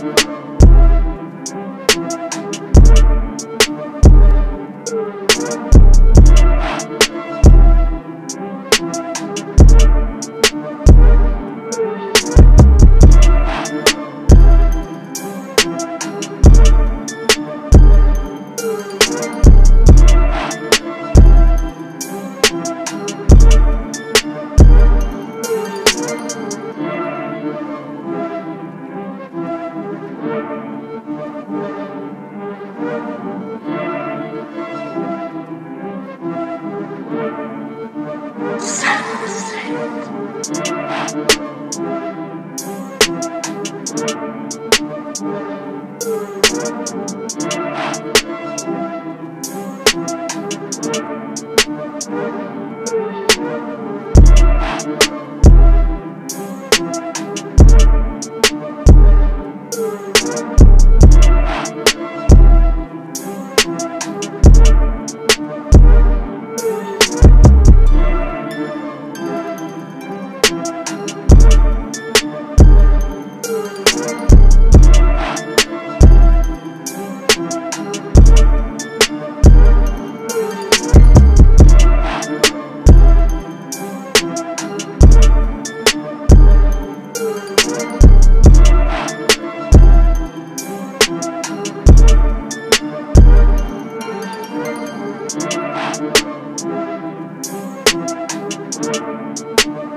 Música Thank you.